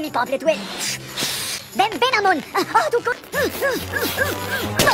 mi poble due. Ben benamon. Oh, ah, ah, tu co... Mm, mm, mm,